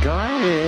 Got it.